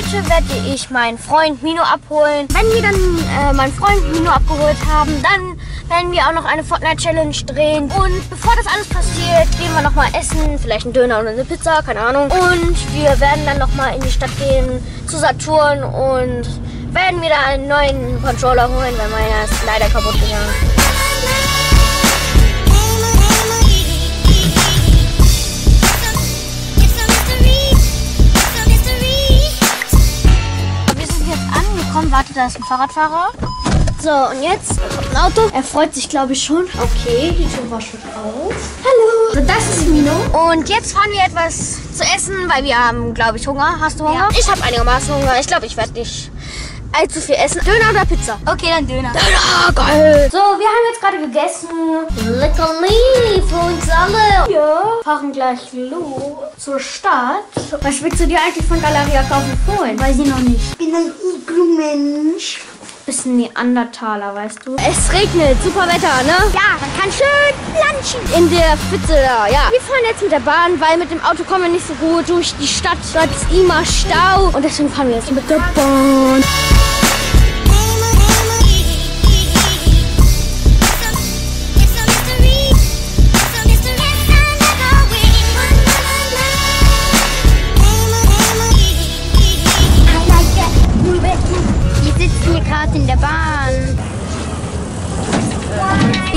heute werde ich meinen Freund Mino abholen. Wenn wir dann äh, meinen Freund Mino abgeholt haben, dann werden wir auch noch eine Fortnite-Challenge drehen. Und bevor das alles passiert, gehen wir nochmal essen. Vielleicht einen Döner oder eine Pizza, keine Ahnung. Und wir werden dann nochmal in die Stadt gehen, zu Saturn und werden mir da einen neuen Controller holen, weil meiner ist leider kaputt gegangen. Warte, da ist ein Fahrradfahrer. So, und jetzt kommt ein Auto. Er freut sich, glaube ich, schon. Okay, die Tür war schon auf. Hallo. So, das ist Mino. Und jetzt fahren wir etwas zu essen, weil wir haben, glaube ich, Hunger. Hast du Hunger? Ich habe einigermaßen Hunger. Ich glaube, ich werde nicht allzu viel essen. Döner oder Pizza? Okay, dann Döner. Döner, geil. So, wir haben jetzt gerade gegessen. Leckerli für uns alle. Wir fahren gleich los zur Stadt. Was willst du dir eigentlich von Galeria kaufen vorhin? Weiß ich noch nicht. Ich bin ein Iglu-Mensch. Bist ein Neandertaler, weißt du? Es regnet, super Wetter, ne? Ja, man kann schön planschen. In der Pfütze da, ja. Wir fahren jetzt mit der Bahn, weil mit dem Auto kommen wir nicht so gut durch die Stadt. Dort ist immer Stau. Und deswegen fahren wir jetzt mit der Bahn.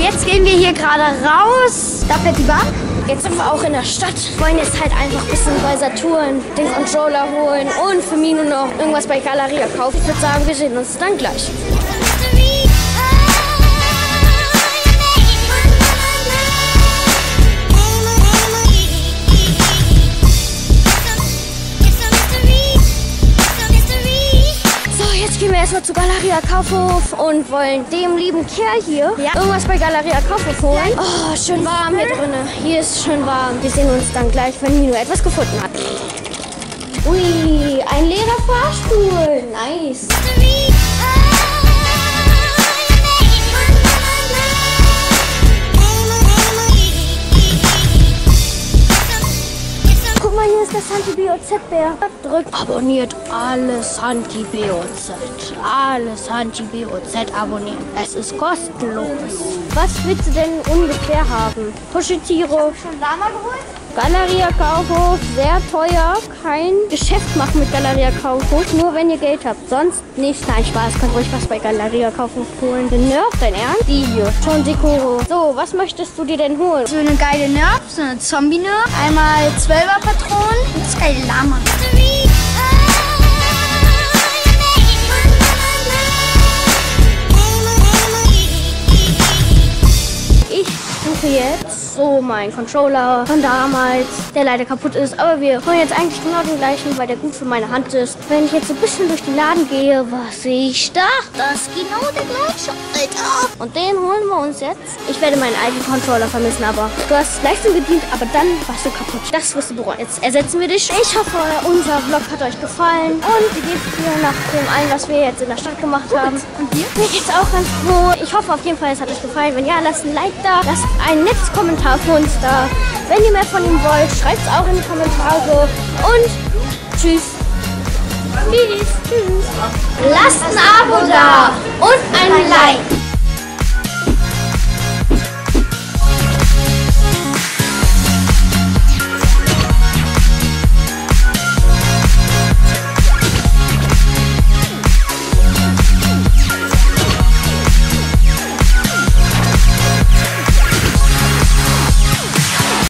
Jetzt gehen wir hier gerade raus. Da fährt die Bahn. Jetzt sind wir auch in der Stadt. Wollen jetzt halt einfach ein bisschen bei Saturn den Controller holen und für Mino noch irgendwas bei Galeria kaufen. Ich würde sagen, wir sehen uns dann gleich. Wir erstmal zu Galeria Kaufhof und wollen dem lieben Kerl hier irgendwas bei Galeria Kaufhof holen. Oh, schön warm hier drinnen. Hier ist schön warm. Wir sehen uns dann gleich, wenn Mino etwas gefunden hat. Ui, ein leerer Fahrstuhl. Nice. Guck mal, hier ist der Santi BOZ-Bär. Drückt, abonniert alles Santi BOZ. Alles Santi BOZ abonnieren. Es ist kostenlos. Was willst du denn ungefähr haben? Puschetiere, Schon da mal geholt? Galeria Kaufhof, sehr teuer. Kein Geschäft machen mit Galeria Kaufhof, nur wenn ihr Geld habt. Sonst nicht. Nein, Spaß, könnt ruhig was bei Galeria Kaufhof holen. Den Nerf, dein Ernst? Die hier, Ton Dekoro. So, was möchtest du dir denn holen? So eine geile Nerf, so eine Zombie-Nerf. Einmal 12er Patronen und das geile Lama. Ich suche jetzt so meinen Controller von damals, der leider kaputt ist. Aber wir holen jetzt eigentlich genau den gleichen, weil der gut für meine Hand ist. Wenn ich jetzt so ein bisschen durch den Laden gehe, was sehe ich da? Das ist genau der gleiche, Alter. Und den holen wir uns jetzt. Ich werde meinen alten Controller vermissen, aber du hast Leistung gedient, aber dann warst du kaputt. Das wirst du bereuen. Jetzt ersetzen wir dich. Ich hoffe, unser Vlog hat euch gefallen. Und wie geht's dir nach dem allen, was wir jetzt in der Stadt gemacht haben? Und dir? Mir geht's auch ganz gut. Ich hoffe auf jeden Fall, es hat euch gefallen. Wenn ja, lasst ein Like da. Lasst ein nettes Kommentar da. Wenn ihr mehr von ihm wollt, schreibt es auch in die Kommentare. Und tschüss. Tschüss. Tschüss. Lasst ein Abo da und ein Like.